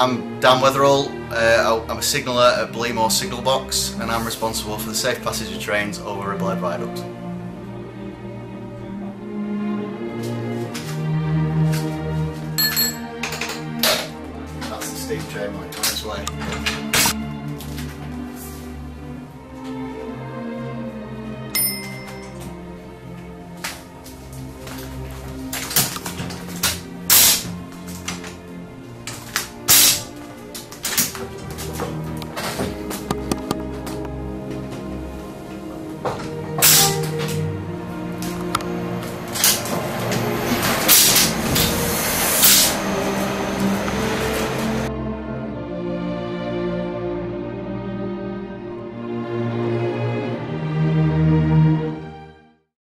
I'm Dan Weatherill, uh, I'm a signaller at Blea Moor Signal Box and I'm responsible for the safe passage of trains over Ribblehead Viaduct. That's the steam train on its way.